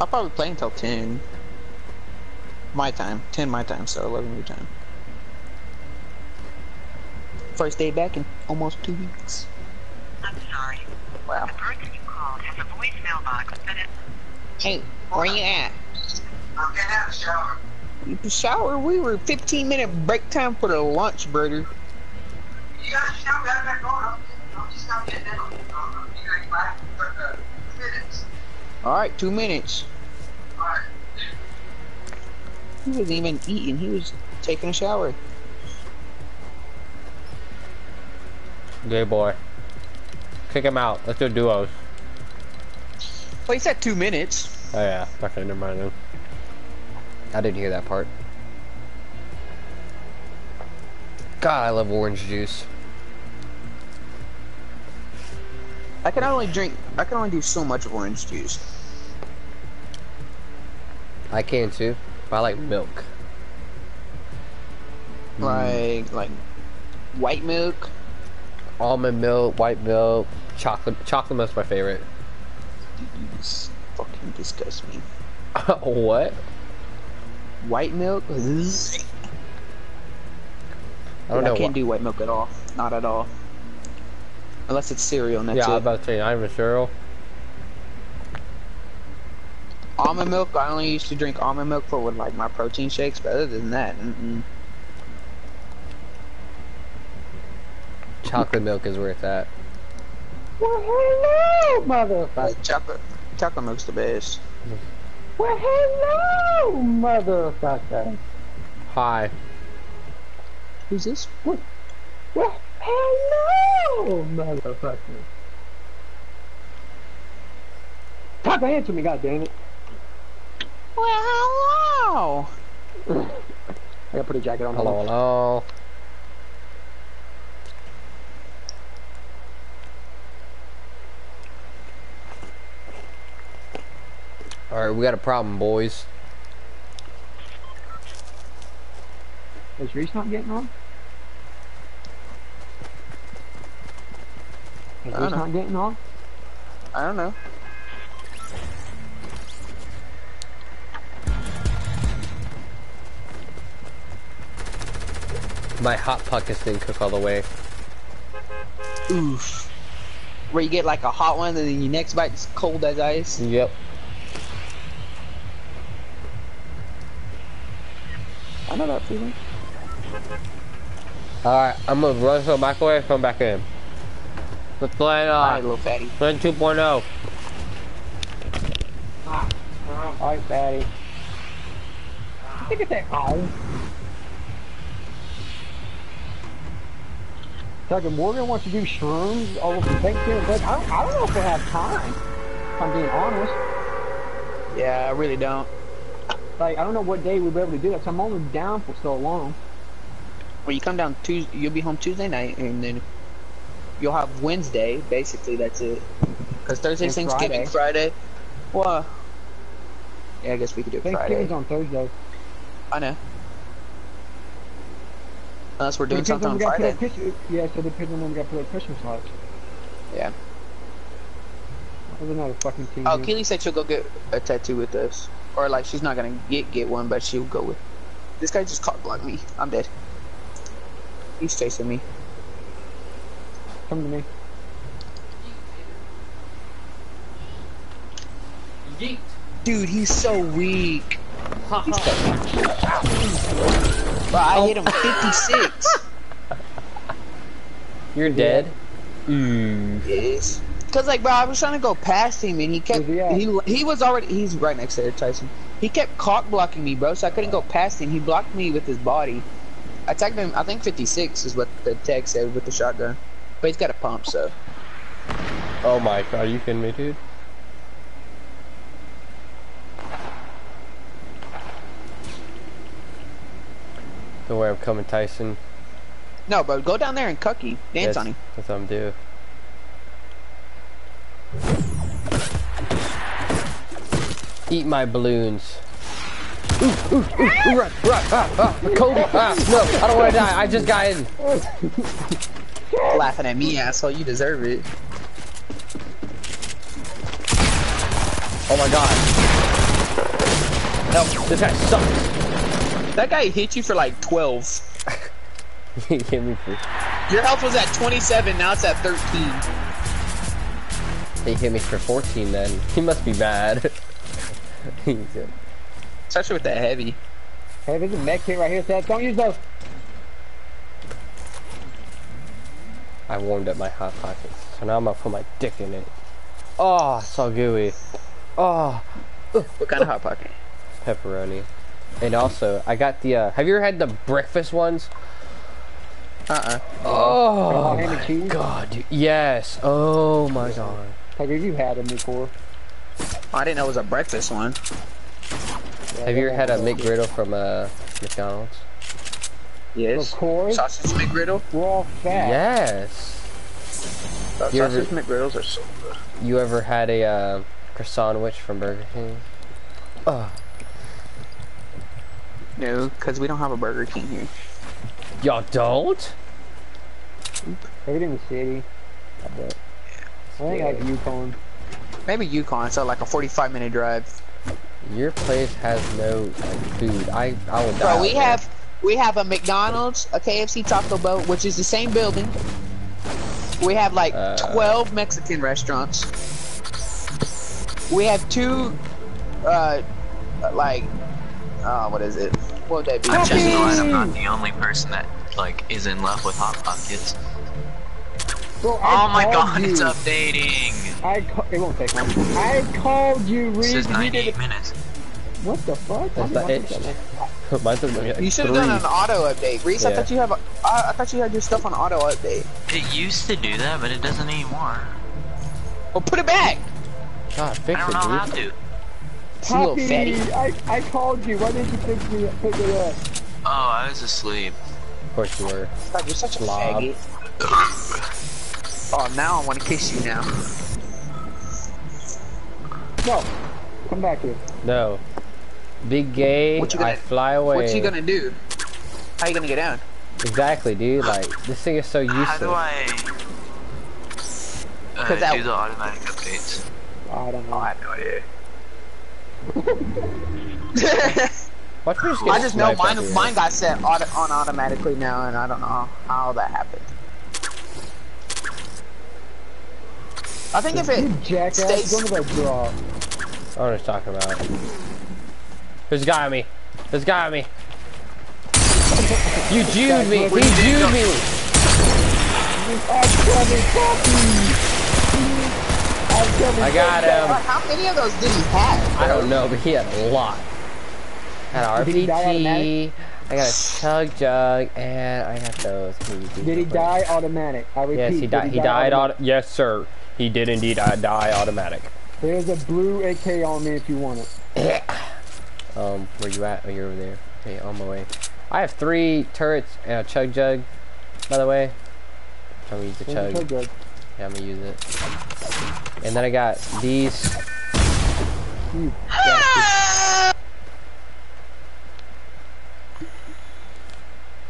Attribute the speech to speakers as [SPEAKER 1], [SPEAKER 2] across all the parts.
[SPEAKER 1] I'll probably play until 10. My time. 10 my time, so 11 your time. First day back in almost two weeks.
[SPEAKER 2] I'm sorry.
[SPEAKER 1] Wow.
[SPEAKER 2] The person you called has a voicemail box that is...
[SPEAKER 1] Hey, where you at?
[SPEAKER 2] I'm getting out of the shower.
[SPEAKER 1] The shower? We were 15 minute break time for the lunch, brother.
[SPEAKER 2] You guys just now got back on. I'm just not getting.
[SPEAKER 1] Alright, two minutes. He wasn't even eating, he was taking a shower.
[SPEAKER 3] Gay boy. Kick him out. Let's do duos.
[SPEAKER 1] Well, he said two minutes.
[SPEAKER 3] Oh yeah. Okay, never mind then.
[SPEAKER 4] I didn't hear that part. God, I love orange juice.
[SPEAKER 1] I can only drink, I can only do so much of orange juice.
[SPEAKER 4] I can too, but I like milk. Mm.
[SPEAKER 1] Like, like, white milk.
[SPEAKER 4] Almond milk, white milk, chocolate. Chocolate milk's my favorite.
[SPEAKER 1] You fucking disgust me.
[SPEAKER 4] what?
[SPEAKER 1] White milk?
[SPEAKER 4] I don't
[SPEAKER 1] I
[SPEAKER 4] know.
[SPEAKER 1] can't do white milk at all. Not at all. Unless it's cereal and that's
[SPEAKER 3] yeah, I was
[SPEAKER 1] it.
[SPEAKER 3] about to say, not even cereal.
[SPEAKER 1] Almond milk, I only used to drink almond milk for with like my protein shakes, but other than that, mm -mm.
[SPEAKER 4] Chocolate milk is where it's at.
[SPEAKER 5] Well, hello, motherfucker.
[SPEAKER 1] Chocolate, chocolate milk's the best.
[SPEAKER 5] Well, hello, motherfucker.
[SPEAKER 3] Hi.
[SPEAKER 1] Who's this?
[SPEAKER 5] Well, hello, motherfucker. Stop answering me, goddammit.
[SPEAKER 1] Well, hello.
[SPEAKER 5] I gotta put a jacket on.
[SPEAKER 3] Hello, hello.
[SPEAKER 4] Alright, we got a problem, boys.
[SPEAKER 5] Is Reese not getting on? Is
[SPEAKER 1] I
[SPEAKER 5] Reese
[SPEAKER 1] don't
[SPEAKER 5] not getting on?
[SPEAKER 1] I don't know.
[SPEAKER 4] My hot pockets didn't cook all the way.
[SPEAKER 1] Oof. Where you get like a hot one and then your next bite's cold as ice.
[SPEAKER 3] Yep.
[SPEAKER 1] I know that feeling.
[SPEAKER 3] Alright, I'm gonna run some back away, come back in. Let's play,
[SPEAKER 1] Alright,
[SPEAKER 3] uh,
[SPEAKER 1] little fatty.
[SPEAKER 3] Run 2.0.
[SPEAKER 5] Alright, fatty. I think it's that. Oh. Tucker Morgan wants to do shrooms over from Thanksgiving break. I don't, I don't know if we'll have time. If I'm being honest.
[SPEAKER 1] Yeah, I really don't.
[SPEAKER 5] Like, I don't know what day we'll be able to do that. So I'm only down for so long.
[SPEAKER 1] When you come down Tuesday, you'll be home Tuesday night, and then you'll have Wednesday. Basically, that's it. Because Thursday's
[SPEAKER 5] And
[SPEAKER 1] Thanksgiving, Friday. Well, yeah, I guess we could do it Friday.
[SPEAKER 5] on Thursday.
[SPEAKER 1] I know. Unless we're doing something on Friday.
[SPEAKER 5] Christmas- Yeah, so depends on when we got to put up Christmas lights.
[SPEAKER 1] Yeah.
[SPEAKER 5] Another fucking team.
[SPEAKER 1] Oh. Keely said she'll go get a tattoo with us. Or like she's not gonna get get one, but she'll go with. This guy just cock blocked me. I'm dead. He's chasing me.
[SPEAKER 5] Come to me.
[SPEAKER 1] Dude, he's so weak. He's so- Bro, I hit him 56.
[SPEAKER 3] You're dead? Mm.
[SPEAKER 1] yes. Cause like, bro, I was trying to go past him, and he kept
[SPEAKER 5] Where's he at?
[SPEAKER 1] he he was already he's right next to there, Tyson. He kept cock blocking me, bro, so I couldn't go past him. He blocked me with his body. I tagged him. I think 56 is what the tag said with the shotgun, but he's got a pump, so.
[SPEAKER 3] Oh my god, are you kidding me, dude? Don't worry, I'm coming, Tyson.
[SPEAKER 1] No, bro, go down there and cucky. Dance
[SPEAKER 3] That's-
[SPEAKER 1] on him.
[SPEAKER 3] That's what I'm doing. Eat my balloons. Ooh, ooh, ooh, ooh, run, run, ah, ah, Kobe, ah, no, I don't want to die, I just got in.
[SPEAKER 1] Laughing at me, asshole. You deserve it.
[SPEAKER 3] Oh my god. No, this guy sucks.
[SPEAKER 1] That guy hit you for like 12.
[SPEAKER 3] he hit me for.
[SPEAKER 1] Your health was at 27, now it's at 13.
[SPEAKER 3] He hit me for 14 then. He must be bad.
[SPEAKER 1] Especially with that heavy.
[SPEAKER 5] Hey, there's a med kit right here, Seth. Don't use those.
[SPEAKER 3] I warmed up my hot pockets, so now I'm gonna put my dick in it. Oh, so gooey. Oh,
[SPEAKER 1] What kind of hot pocket?
[SPEAKER 3] pepperoni. And also, I got the. Uh, have you ever had the breakfast ones?
[SPEAKER 1] Uh-uh.
[SPEAKER 3] Oh,
[SPEAKER 5] ham
[SPEAKER 3] my
[SPEAKER 5] cheese?
[SPEAKER 3] god, dude. yes. Oh my god.
[SPEAKER 5] Have you had them before.
[SPEAKER 1] I didn't know it was a breakfast one.
[SPEAKER 5] Yeah,
[SPEAKER 3] Have you ever had a McGriddle from uh, McDonald's?
[SPEAKER 1] Yes.
[SPEAKER 5] Of course.
[SPEAKER 1] Sausage McGriddle?
[SPEAKER 5] We're all fat.
[SPEAKER 3] Yes.
[SPEAKER 1] Those
[SPEAKER 3] You ever-
[SPEAKER 1] sausage McGriddles are so good.
[SPEAKER 3] You ever had a uh, croissant sandwich from Burger King? Oh,
[SPEAKER 1] No, because we don't have a Burger King here.
[SPEAKER 3] y'all don't?
[SPEAKER 5] Maybe in the city. I bet. I think like Yukon.
[SPEAKER 1] Maybe Yukon, so like a 45 minute drive.
[SPEAKER 3] Your place has no like, food. I I will die.
[SPEAKER 1] Bro, we
[SPEAKER 3] out there.
[SPEAKER 1] have we have a McDonald's, a KFC, Taco Bell, which is the same building. We have like
[SPEAKER 3] Uh.
[SPEAKER 1] 12 Mexican restaurants. We have two, uh, like, uh, what is it? What would that be?
[SPEAKER 6] I'm just
[SPEAKER 1] Chinese.
[SPEAKER 6] glad I'm not the only person that like is in love with hot pockets.
[SPEAKER 5] Bro, I
[SPEAKER 6] Oh my god,
[SPEAKER 5] you.
[SPEAKER 6] it's updating.
[SPEAKER 5] I it won't take long. I called you,
[SPEAKER 6] It
[SPEAKER 5] Reed.
[SPEAKER 6] says
[SPEAKER 5] You did
[SPEAKER 6] 98 minutes.
[SPEAKER 5] What the fuck?
[SPEAKER 3] That's
[SPEAKER 5] Why
[SPEAKER 3] the itch.
[SPEAKER 5] Think that?
[SPEAKER 3] Mine's gonna like
[SPEAKER 1] You should have done an auto update, Reese. I thought you have. A, I, I thought you had your stuff on auto update.
[SPEAKER 6] It used to do that, but it doesn't anymore.
[SPEAKER 1] Well, put it back.
[SPEAKER 3] God,
[SPEAKER 6] I
[SPEAKER 3] fix
[SPEAKER 6] don't
[SPEAKER 3] it,
[SPEAKER 6] know how
[SPEAKER 3] dude.
[SPEAKER 6] to.
[SPEAKER 5] Poppy. I, I called you. Why didn't you fix me up? Pick it up?
[SPEAKER 6] Oh, I was asleep.
[SPEAKER 3] Of course you were.
[SPEAKER 1] God, you're such a
[SPEAKER 3] Slob.
[SPEAKER 1] faggot. Oh, now I want to kiss you now.
[SPEAKER 5] No. Come back here.
[SPEAKER 3] No. Big gay,
[SPEAKER 1] What you gonna-
[SPEAKER 3] I fly away.
[SPEAKER 1] What you gonna do? How you gonna get down?
[SPEAKER 3] Exactly, dude. Like, this thing is so useless.
[SPEAKER 6] How do I uh,
[SPEAKER 1] 'Cause that-
[SPEAKER 6] do the automatic updates?
[SPEAKER 5] I don't know.
[SPEAKER 1] Oh, I have no idea.
[SPEAKER 3] Watch me just
[SPEAKER 1] I just know mine. Mine got set auto, on automatically now, and I don't know how that happened. I think if it
[SPEAKER 5] jackass,
[SPEAKER 1] stays,
[SPEAKER 5] go to that draw.
[SPEAKER 3] I don't know what he's talking about. There's a guy on me. There's a guy on me. You Jewed me. He Jewed me.
[SPEAKER 5] I'm coming, Poppy! I'm coming.
[SPEAKER 3] I got him.
[SPEAKER 1] how many of those did he have?
[SPEAKER 3] I don't know, but he had a lot. Had an
[SPEAKER 5] Did
[SPEAKER 3] RPG. I got a chug jug, and I got those.
[SPEAKER 5] Did he die automatic? I repeat.
[SPEAKER 3] Yes, he
[SPEAKER 5] did
[SPEAKER 3] died. He died on.
[SPEAKER 5] automatic?
[SPEAKER 3] Yes, sir. He did indeed die die automatic.
[SPEAKER 5] There's a blue AK on me if you want it.
[SPEAKER 3] Um, where you at? Oh, you're over there. Okay, on my way. I have three turrets and a chug jug. By the way, I'm gonna use the
[SPEAKER 5] There's a
[SPEAKER 3] chug.
[SPEAKER 5] chug jug.
[SPEAKER 3] Yeah, I'm gonna use it. And then I got these.
[SPEAKER 5] You bastard.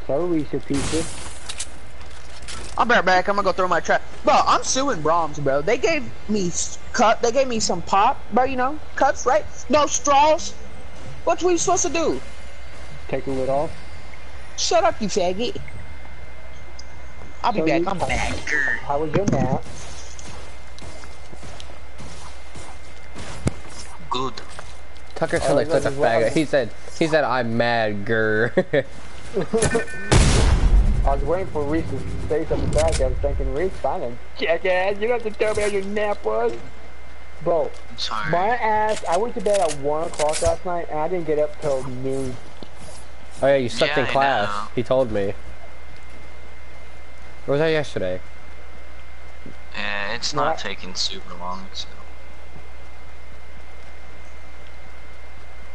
[SPEAKER 5] So, Reese's Pizza.
[SPEAKER 1] I'm right back. I'm gonna go throw my trap. Bro, I'm suing Braum's, bro. They gave me s- cut. They gave me some pop, bro. You know, cuts, right? No straws. What we supposed to do?
[SPEAKER 5] Take the lid off.
[SPEAKER 1] Shut up, you faggot. I'll be
[SPEAKER 5] So
[SPEAKER 1] back.
[SPEAKER 5] you-
[SPEAKER 1] I'm back.
[SPEAKER 5] How was your nap?
[SPEAKER 6] Good.
[SPEAKER 3] Tucker
[SPEAKER 5] Oh,
[SPEAKER 3] sounds like such a
[SPEAKER 5] is
[SPEAKER 3] faggot.
[SPEAKER 5] was-
[SPEAKER 3] He said. He said I'm mad, grr.
[SPEAKER 5] I was waiting for Reese to say something back. I was thinking, Reese, fine, then. jackass. You don't have to tell me how your nap was. Bro,
[SPEAKER 6] I'm sorry.
[SPEAKER 5] my ass, I went to bed at 1 o'clock last night, and I didn't get up till noon.
[SPEAKER 3] oh yeah, you slept
[SPEAKER 6] Yeah,
[SPEAKER 3] in class. He told me. Or was that yesterday?
[SPEAKER 6] Yeah, it's not
[SPEAKER 5] I-
[SPEAKER 6] taking super long, so.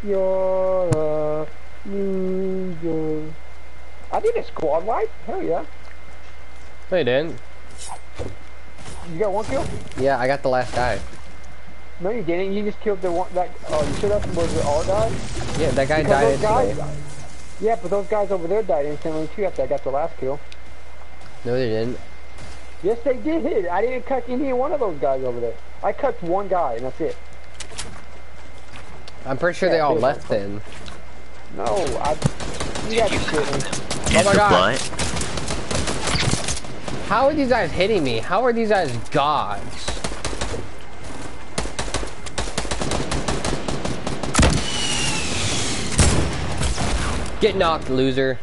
[SPEAKER 5] You're a loser. I did a squad wipe. Hell yeah.
[SPEAKER 3] No, you didn't.
[SPEAKER 5] You got one kill?
[SPEAKER 3] Yeah, I got the last guy.
[SPEAKER 5] No, you didn't. You just killed the one that. Oh, you should have. Was it all died?
[SPEAKER 3] Yeah, that guy
[SPEAKER 5] Because
[SPEAKER 3] died
[SPEAKER 5] those guys.
[SPEAKER 3] instantly.
[SPEAKER 5] Yeah, but those guys over there died instantly too after I got the last kill.
[SPEAKER 3] No, they didn't.
[SPEAKER 5] Yes, they did. I didn't cut any one of those guys over there. I cut one guy, and that's it.
[SPEAKER 3] I'm pretty sure
[SPEAKER 5] Yeah,
[SPEAKER 3] they all left
[SPEAKER 5] one.
[SPEAKER 3] then.
[SPEAKER 5] No, I. You guys
[SPEAKER 6] You
[SPEAKER 5] are
[SPEAKER 6] cooked
[SPEAKER 5] kidding.
[SPEAKER 6] them in
[SPEAKER 3] my God.
[SPEAKER 6] butt.
[SPEAKER 3] How are these guys hitting me? How are these guys gods? Get knocked, loser.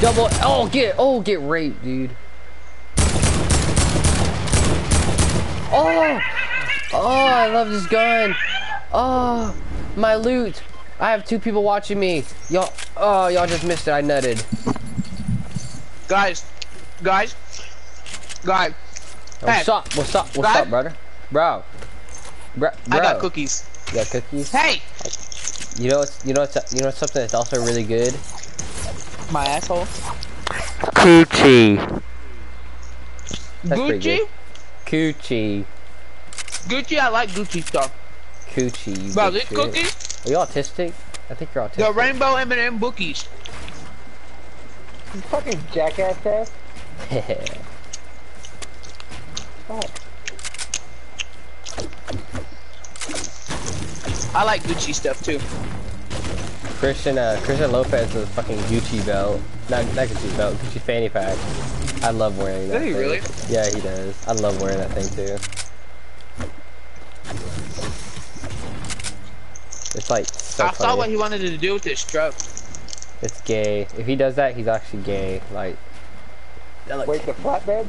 [SPEAKER 3] Double. Oh, get. Oh, get raped, dude. Oh. Oh, I love this gun. Oh, my loot. I have two people watching me. Y'all. Oh, y'all just missed it. I nutted.
[SPEAKER 1] Guys, guys, guys. Hey,
[SPEAKER 3] What's up? What's up? What's
[SPEAKER 1] Brad?
[SPEAKER 3] up, brother? Bro. Bro.
[SPEAKER 1] I got cookies.
[SPEAKER 3] You got cookies?
[SPEAKER 1] Hey,
[SPEAKER 3] You know what's you know what's you know something that's also really good?
[SPEAKER 1] my asshole.
[SPEAKER 4] Coochie.
[SPEAKER 3] That's
[SPEAKER 1] Gucci.
[SPEAKER 3] Coochie.
[SPEAKER 1] Gucci. I like Gucci stuff.
[SPEAKER 3] Coochie.
[SPEAKER 1] Bro,
[SPEAKER 3] big
[SPEAKER 1] these
[SPEAKER 3] shit.
[SPEAKER 1] cookies,
[SPEAKER 3] Are you autistic? I think you're autistic.
[SPEAKER 1] the rainbow M&M bookies.
[SPEAKER 5] You fucking jackass ass. Fuck.
[SPEAKER 1] I like Gucci stuff too.
[SPEAKER 3] Christian uh Christian Lopez has a fucking Gucci belt. Not not Gucci belt, Gucci fanny pack. I love wearing that.
[SPEAKER 1] Does he
[SPEAKER 3] thing.
[SPEAKER 1] really?
[SPEAKER 3] Yeah, he does. I love wearing that thing too. It's like so
[SPEAKER 1] I saw
[SPEAKER 3] funny.
[SPEAKER 1] what he wanted to do with his stroke.
[SPEAKER 3] It's gay. If he does that, he's actually gay. Like,
[SPEAKER 5] Wait, the flatbed?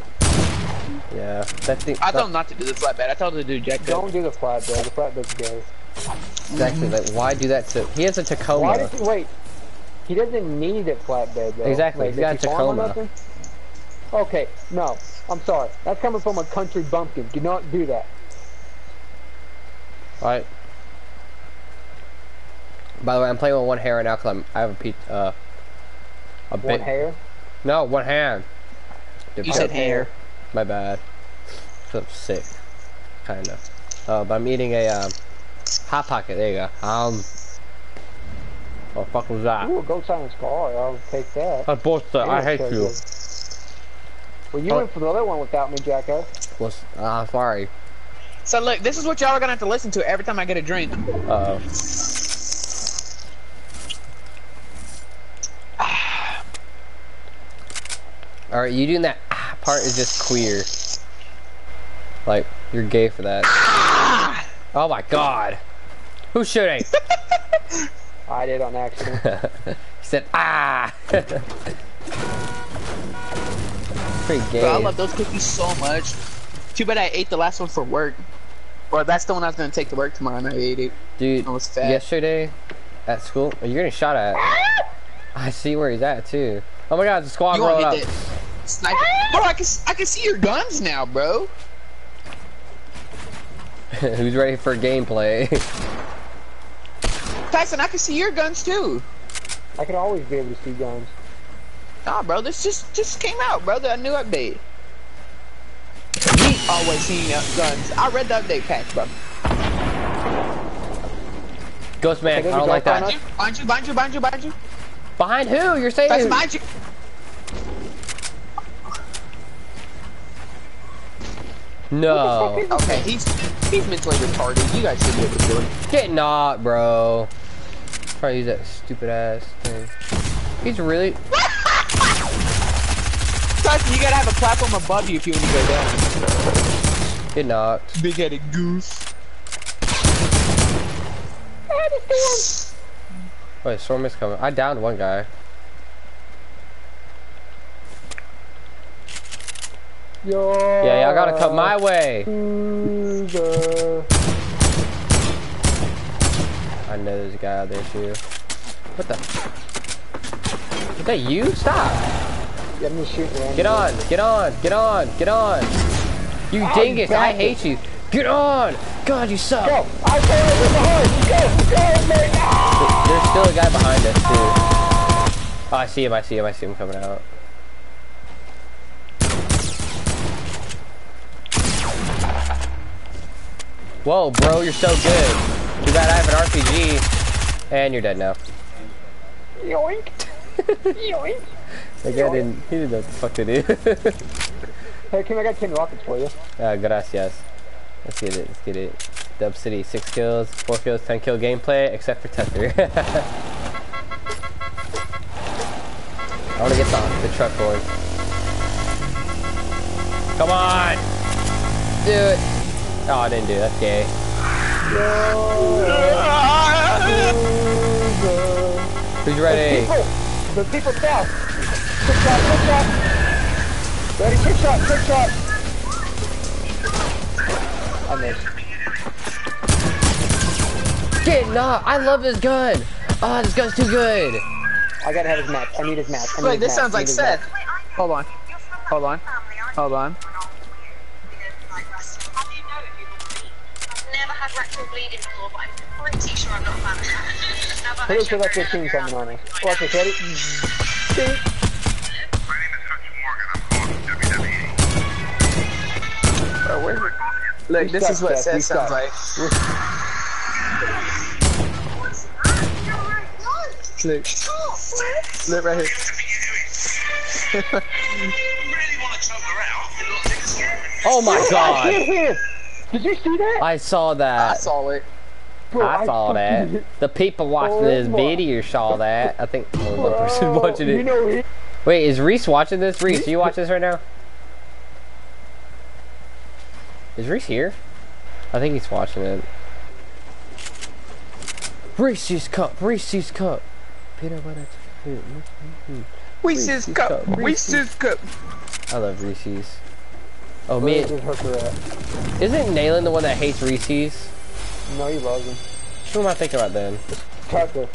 [SPEAKER 3] yeah, that thing.
[SPEAKER 1] I told him not to do the flatbed. I told him to do jack.
[SPEAKER 5] Don't do the flatbed. The flatbed's gay.
[SPEAKER 3] Exactly. Like, why do that to? He has a
[SPEAKER 5] Why
[SPEAKER 3] Tacoma.
[SPEAKER 5] does he, wait? He doesn't need a flatbed though.
[SPEAKER 3] Exactly,
[SPEAKER 5] Like,
[SPEAKER 3] he's got
[SPEAKER 5] does
[SPEAKER 3] a
[SPEAKER 5] he farm
[SPEAKER 3] Tacoma.
[SPEAKER 5] nothing? Okay, no. I'm sorry. That's coming from a country bumpkin. Do not do that.
[SPEAKER 3] All right. By the way, I'm playing with one hair right now because I'm I have a pe uh a
[SPEAKER 5] One
[SPEAKER 3] bit.
[SPEAKER 5] hair.
[SPEAKER 3] No, one hand.
[SPEAKER 1] You said hair.
[SPEAKER 3] My bad. So sick, kind of. Uh, but I'm eating a um, hot pocket. There you go. Um. What the fuck was that?
[SPEAKER 5] Ooh, a go silence car. I'll take that.
[SPEAKER 3] I bought that. I
[SPEAKER 5] Yeah,
[SPEAKER 3] hate
[SPEAKER 5] so
[SPEAKER 3] you.
[SPEAKER 5] good. Well, you
[SPEAKER 3] Oh.
[SPEAKER 5] went for the other one without me, jackass.
[SPEAKER 3] Was uh, sorry.
[SPEAKER 1] So look, this is what y'all are gonna have to listen to every time I get a drink.
[SPEAKER 3] Uh oh. All right, you doing that ah part is just queer. Like you're gay for that. Oh my god. Who's shooting?
[SPEAKER 5] I did on accident.
[SPEAKER 3] he said ah. Pretty gay.
[SPEAKER 1] Bro, I love those cookies so much. Too bad I ate the last one for work. Or that's the one I was gonna take to work tomorrow and I ate it.
[SPEAKER 3] Dude,
[SPEAKER 1] I was fat.
[SPEAKER 3] yesterday at school, oh, you're getting shot at. I see where he's at too. Oh my god, the squad
[SPEAKER 1] rolled won't hit
[SPEAKER 3] up.
[SPEAKER 1] that sniper. Bro, I can I can see your guns now, bro.
[SPEAKER 3] Who's ready for gameplay?
[SPEAKER 1] Tyson, I can see your guns too.
[SPEAKER 5] I could always be able to see guns.
[SPEAKER 1] Nah, bro, this just just came out, bro. The new update. We always seeing uh, guns. I read the update patch, bro.
[SPEAKER 3] Ghost man, I
[SPEAKER 5] Okay, there's
[SPEAKER 3] don't like that.
[SPEAKER 1] Behind you, behind you, behind you, behind you.
[SPEAKER 3] Behind who? You're saying?
[SPEAKER 1] Tyson, behind you.
[SPEAKER 3] No.
[SPEAKER 1] Okay, he's he's mentally retarded. You guys should be able to do it.
[SPEAKER 3] Get not, bro. Try to use that stupid ass thing. He's really.
[SPEAKER 1] Tyson, you gotta have a platform above you if you want to go down.
[SPEAKER 3] Get knocked.
[SPEAKER 1] Big headed goose.
[SPEAKER 3] Wait, storm is coming. I downed one guy.
[SPEAKER 5] Yo.
[SPEAKER 3] Yeah, y'all gotta come my way. I know there's a guy out there too. What the? Is that you? Stop!
[SPEAKER 5] Yeah, I'm just shooting.
[SPEAKER 3] Get on! Get on! Get on! Get on! You
[SPEAKER 5] Oh,
[SPEAKER 3] dingus! I hate you! Get on! God, you suck!
[SPEAKER 5] Go! I say it with the horse! Go! Go, man!
[SPEAKER 3] There's still a guy behind us too. Oh, I see him! I see him! I see him coming out. Whoa, bro, you're so good. Too bad I have an RPG, and you're dead now.
[SPEAKER 5] Yoink! Yoink!
[SPEAKER 3] That guy didn't. He didn't know what the fuck to do.
[SPEAKER 5] Hey, Kim, I got 10 rockets for you.
[SPEAKER 3] uh, gracias. Let's get it. Let's get it. Dub City, 6 kills, 4 kills, 10 kill gameplay, except for Tether. I want to get the, the truck going. Come on! Do it! Oh, I didn't do it. That's gay. Who's ready?
[SPEAKER 5] People! The people south! Trick shot, trick shot! Ready, trick shot, trick shot! I missed.
[SPEAKER 3] Get not! I love this gun! Oh, this gun's too good!
[SPEAKER 5] I gotta have his match. I need his match. I need
[SPEAKER 1] Wait,
[SPEAKER 5] his
[SPEAKER 1] this
[SPEAKER 5] match.
[SPEAKER 1] sounds like Seth.
[SPEAKER 5] match.
[SPEAKER 1] Hold on. Hold on. Hold on.
[SPEAKER 7] I've never had rectal bleeding before, but I'm pretty sure I'm not a fan of that. Now that
[SPEAKER 5] Pretty
[SPEAKER 7] I
[SPEAKER 5] sure that's
[SPEAKER 7] check
[SPEAKER 5] your team
[SPEAKER 7] my
[SPEAKER 5] coming on us.
[SPEAKER 7] right
[SPEAKER 5] Watch
[SPEAKER 7] now.
[SPEAKER 5] this, ready? Ding.
[SPEAKER 1] Bro, where's it? Look,
[SPEAKER 5] We
[SPEAKER 1] this is what
[SPEAKER 5] Seth, we
[SPEAKER 1] Seth sounds
[SPEAKER 5] suck.
[SPEAKER 1] like. Look. Look right here.
[SPEAKER 3] Oh my
[SPEAKER 5] I
[SPEAKER 3] god!
[SPEAKER 5] Hit him! Did you see that?
[SPEAKER 3] I saw that.
[SPEAKER 1] I saw it.
[SPEAKER 5] Bro,
[SPEAKER 3] I saw that.
[SPEAKER 5] fucking-
[SPEAKER 3] The people watching
[SPEAKER 5] Oh
[SPEAKER 3] this
[SPEAKER 5] my-
[SPEAKER 3] video saw that. I think only one person
[SPEAKER 5] Bro,
[SPEAKER 3] watching
[SPEAKER 5] You
[SPEAKER 3] it.
[SPEAKER 5] know he,
[SPEAKER 3] Wait, is Reese watching this? Reese, you watch this right now? Is Reese here? I think he's watching it. Reese's cup, Reese's cup. Peanut butter. mm-hmm.
[SPEAKER 1] Reese's
[SPEAKER 3] Reese's
[SPEAKER 1] cup.
[SPEAKER 3] cup,
[SPEAKER 1] Reese's cup.
[SPEAKER 3] I love Reese's. Oh, me.
[SPEAKER 5] his hooker at?
[SPEAKER 3] Isn't Nayland the one that hates Reese's?
[SPEAKER 5] No, he loves him.
[SPEAKER 3] Who am I thinking about then?
[SPEAKER 5] Tucker.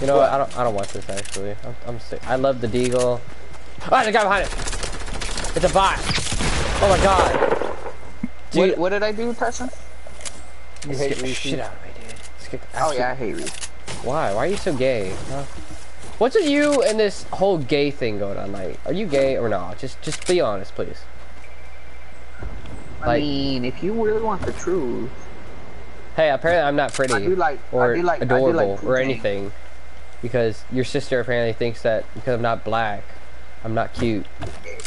[SPEAKER 3] You know what? I don't. I don't watch this actually. I'm, I'm sick. I love the Deagle. Ah, the guy behind it. It's a bot. Oh my god. Dude,
[SPEAKER 1] What, what did I do, person?
[SPEAKER 5] You hate
[SPEAKER 3] the
[SPEAKER 5] Reese.
[SPEAKER 3] shit out of me, dude. The
[SPEAKER 1] Oh yeah, I hate Reese.
[SPEAKER 3] Why? Why are you so gay? Huh? What's with you and this whole gay thing going on? Like, are you gay or not? Just, just be honest, please.
[SPEAKER 1] I
[SPEAKER 3] Like-
[SPEAKER 1] mean, if you really want the truth,
[SPEAKER 3] Hey, apparently I'm not pretty
[SPEAKER 1] I do like,
[SPEAKER 3] or
[SPEAKER 1] I do like, I do
[SPEAKER 3] adorable
[SPEAKER 1] like
[SPEAKER 3] or
[SPEAKER 1] poutine.
[SPEAKER 3] anything, because your sister apparently thinks that because I'm not black, I'm not cute.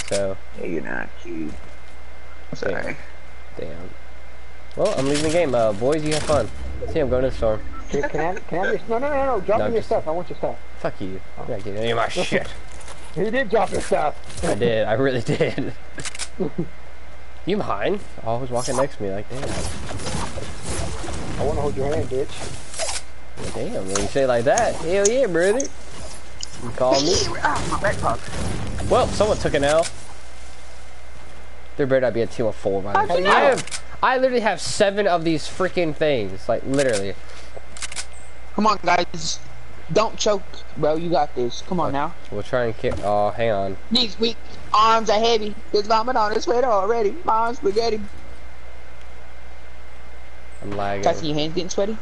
[SPEAKER 3] So,
[SPEAKER 1] Yeah, you're not cute. Sorry.
[SPEAKER 3] damn. Well, I'm leaving the game. Uh, boys, you have fun. See, I'm going to the storm.
[SPEAKER 5] Can, can I can I have your, no, no, no, no, drop
[SPEAKER 3] No,
[SPEAKER 5] me your
[SPEAKER 3] just-
[SPEAKER 5] stuff, I want your stuff.
[SPEAKER 3] Fuck you. I'm not getting any of my shit.
[SPEAKER 5] He did drop your stuff.
[SPEAKER 3] I did. I really did. you mine? Always walking next to me like, damn.
[SPEAKER 5] I wanna hold your hand, bitch.
[SPEAKER 3] Damn, when you say it like that, hell yeah, brother. You call me.
[SPEAKER 1] Ah, my back pop.
[SPEAKER 3] Well, someone took an L. There better not be a team of four by this.
[SPEAKER 1] you
[SPEAKER 3] I have, I literally have seven of these freaking things, like literally.
[SPEAKER 1] Come on, guys. Don't choke, bro. You got this. Come on now.
[SPEAKER 3] We'll try and kick. Oh, hang on.
[SPEAKER 1] Knees weak. Arms are heavy. There's vomit on his sweater already. Mom's spaghetti.
[SPEAKER 3] I'm lagging.
[SPEAKER 1] Tyson, your hands getting sweaty?